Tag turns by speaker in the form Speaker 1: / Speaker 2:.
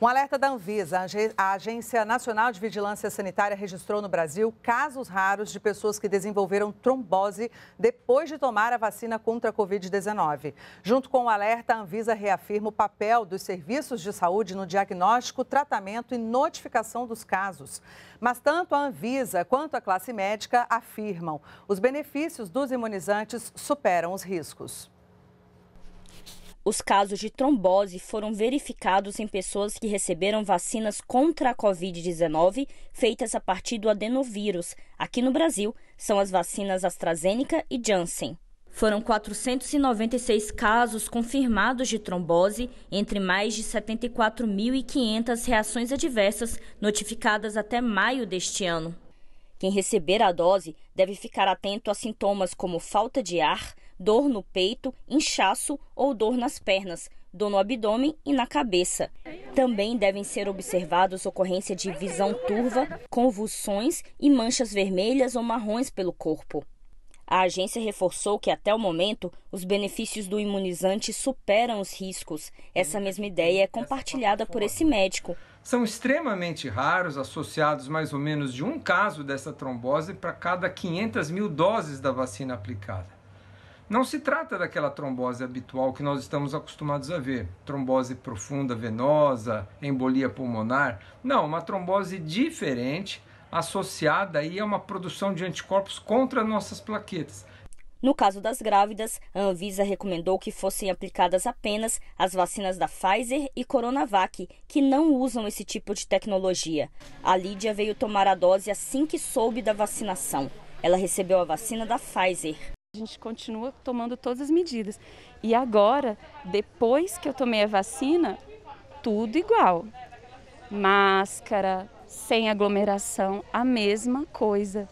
Speaker 1: Um alerta da Anvisa, a Agência Nacional de Vigilância Sanitária registrou no Brasil casos raros de pessoas que desenvolveram trombose depois de tomar a vacina contra a Covid-19. Junto com o alerta, a Anvisa reafirma o papel dos serviços de saúde no diagnóstico, tratamento e notificação dos casos. Mas tanto a Anvisa quanto a classe médica afirmam os benefícios dos imunizantes superam os riscos.
Speaker 2: Os casos de trombose foram verificados em pessoas que receberam vacinas contra a Covid-19 feitas a partir do adenovírus. Aqui no Brasil, são as vacinas AstraZeneca e Janssen. Foram 496 casos confirmados de trombose, entre mais de 74.500 reações adversas notificadas até maio deste ano. Quem receber a dose deve ficar atento a sintomas como falta de ar, dor no peito, inchaço ou dor nas pernas, dor no abdômen e na cabeça. Também devem ser observados ocorrência de visão turva, convulsões e manchas vermelhas ou marrons pelo corpo. A agência reforçou que, até o momento, os benefícios do imunizante superam os riscos. Essa mesma ideia é compartilhada por esse médico.
Speaker 3: São extremamente raros, associados mais ou menos de um caso dessa trombose para cada 500 mil doses da vacina aplicada. Não se trata daquela trombose habitual que nós estamos acostumados a ver, trombose profunda venosa, embolia pulmonar. Não, uma trombose diferente, associada aí a uma produção de anticorpos contra nossas plaquetas.
Speaker 2: No caso das grávidas, a Anvisa recomendou que fossem aplicadas apenas as vacinas da Pfizer e Coronavac, que não usam esse tipo de tecnologia. A Lídia veio tomar a dose assim que soube da vacinação. Ela recebeu a vacina da Pfizer.
Speaker 4: A gente continua tomando todas as medidas. E agora, depois que eu tomei a vacina, tudo igual. Máscara, sem aglomeração, a mesma coisa.